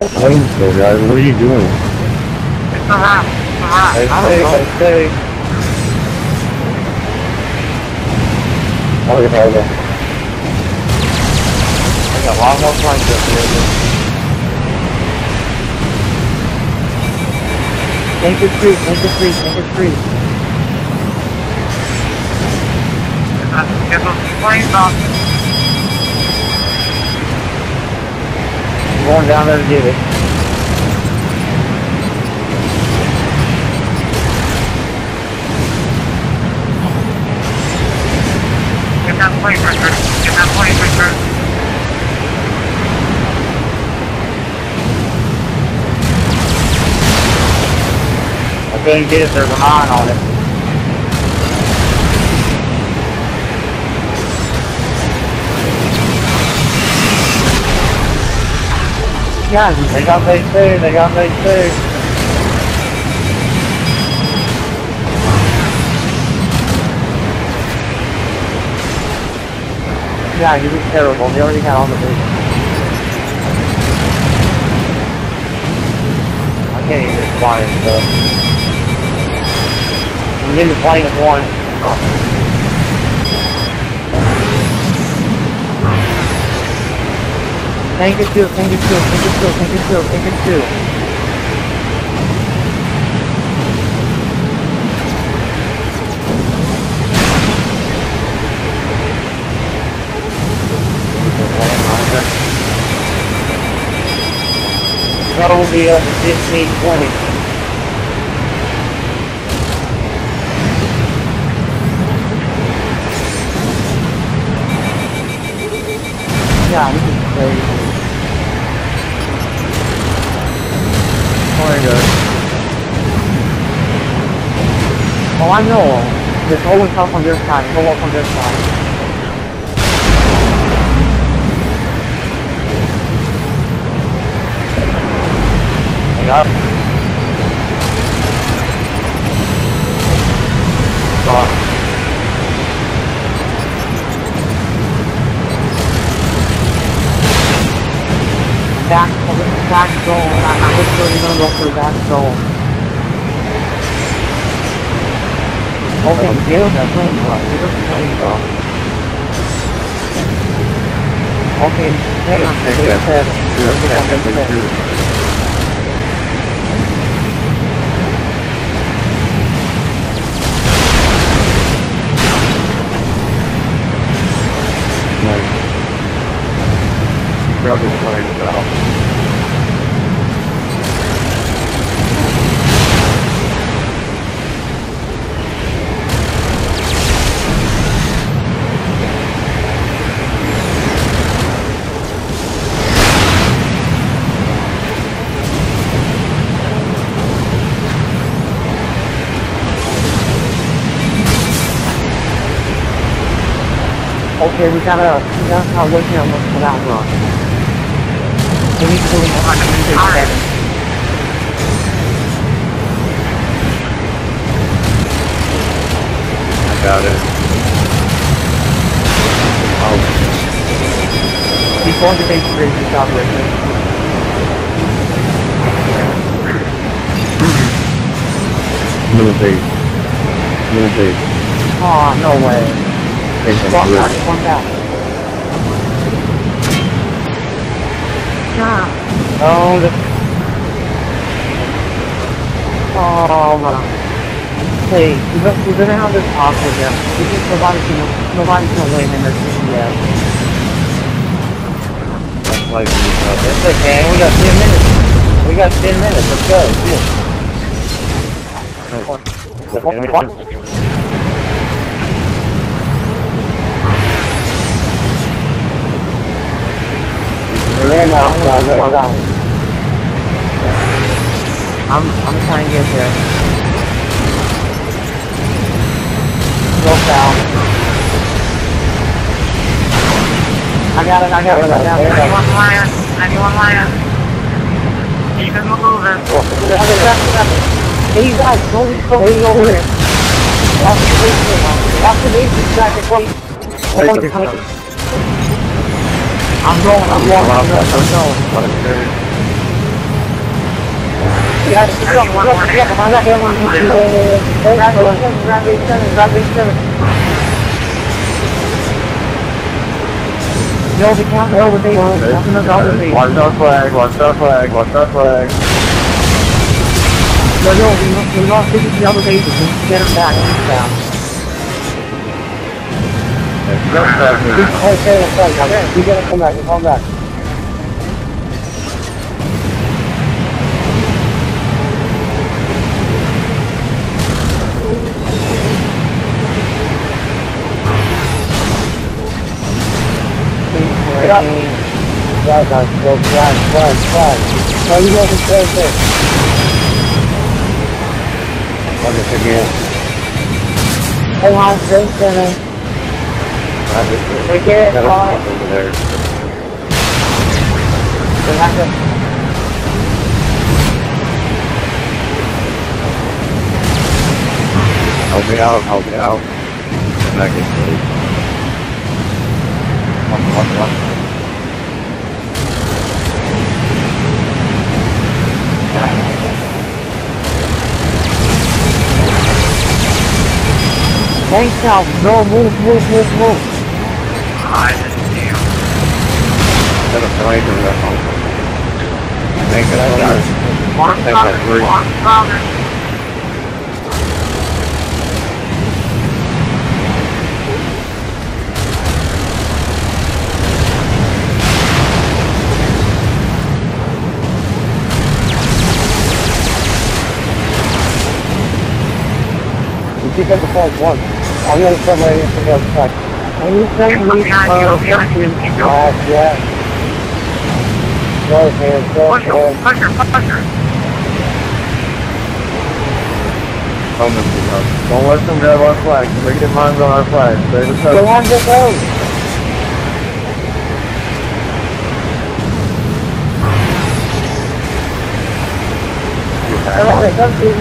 Wednesday, guys. What are you doing? It's a wrap. It's a wrap. I I say, don't I know. say. Okay, okay. I got a lot more points up here. Tank is free, tank is free, tank is free. Get those planes off. Going down there to get it. Get that plane, Richard. Get that plane, Richard. I couldn't get it, there's an iron on it. Yeah, they got me too, they got me too. Yeah, he was terrible. They already had all the boots. I can't even explain stuff. I'm getting the plane at one. Thank you, too. Thank you, too. Thank you, too. Thank you, too. Thank you, too. That'll be up to 1520. I know. There's always help on this side. No help on this side. Up. Stop. Back, back. I, I'm literally gonna go the back. Okay, get him the plane up. Get him the plane up. Okay, hang on. Take Take that. seven. Yeah, Take okay, Okay, we gotta, we gotta start working on this for that run. We need to do it on the Alright. seven. I got it. Oh, He's going to make great good job with it. little base. Little base. Oh, no way. One back, grip. back. Ah. Oh, the... Oh, man. Hey, we're gonna, have this talk with him. Because nobody's gonna, nobody's gonna win in this yet. That's like, uh, It's okay, we got 10 minutes. We got 10 minutes, let's go. Come on. We're now, hold on. I'm, I'm trying to get there. Go down. I got it, I got it, I got it. Anyone lying? Anyone lying? Keep it moving. Hey, you guys, go, go, go over there. After the base, after the base, back and forth. Take it. I'm going, I'm going. I'm going. I'm going. Ya, sekarang gua pergi kemana dia mau pergi ke Rambistan, Rambistan, Rambistan. Yo, we can't go with me. Nothing is up with me. Watch our flag, watch our flag, watch our flag. No, no, we, we lost 50 other bases. We need to get them back. Yeah. Okay, okay, okay. You gotta come back, you come back. Get up. Drive, guys. Go, drive, drive, drive. No, you guys are safe there. What is it here? Hang on, drink, dinner center. Watch it. Take it, a over there. We have to Help me out, help me out. I'm not getting paid. Come. Thanks now. No, move, move, move, move. God damn. Instead of Brighter, that's all. Thank God. Mark Father, You keep it before one. I'm going to try my anything else back. Anything we have to Oh, yeah. Go ahead, go ahead. Push her, push her. Don't bro. Don't let them grab our flag. Negative mines on our flag. Stay the Go on, go, go. Alright, that's good.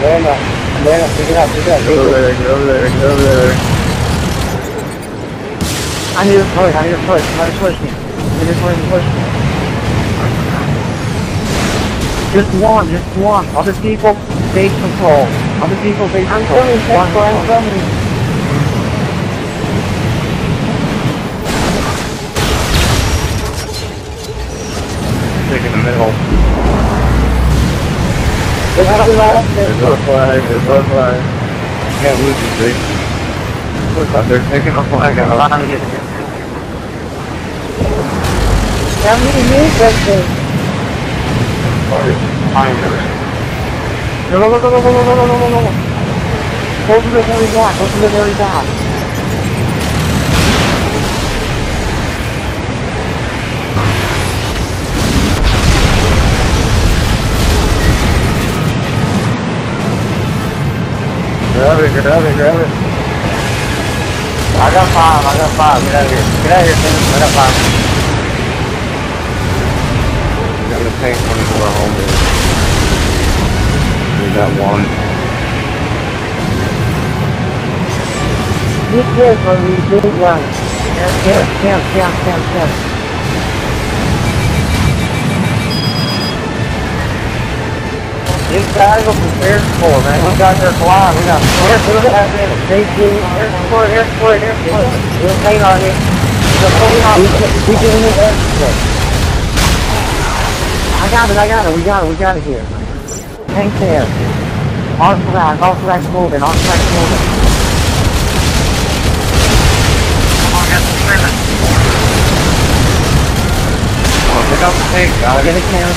Very much. Lena, pick it up, pick it up. Get over there, get over there, get over there. I need a push, I need a push, somebody push me. I just want to push me. Just one, just one. Other people, base control. Other people, base I'm control. coming, One, Tesco, I'm one. coming. Stick in the middle. To let us There's our flag, there's our flag. Can't lose it, see? Look out, they're taking our flag out. Allow me to get How many years does this? No, no, no, no, no, no, no, no, no, no, no. Go to the very back, go to the very back. Grab it, grab it, grab it. I got five, I got five. Get out of here. Get out of here, Tim. I got five. We got the tank coming to our home base. We got one. Be careful, you do run. Tim, Tim, Tim, Tim, Tim. These guys are prepared for, man. We got their fly. We got air support, air support, air support, air support. We're paint on it. We can win air support. I got it, I got it, we got it, we got it here. Tank there. On flag, on flag moving, on flag moving. Pick up the tank, guys. Get a camera,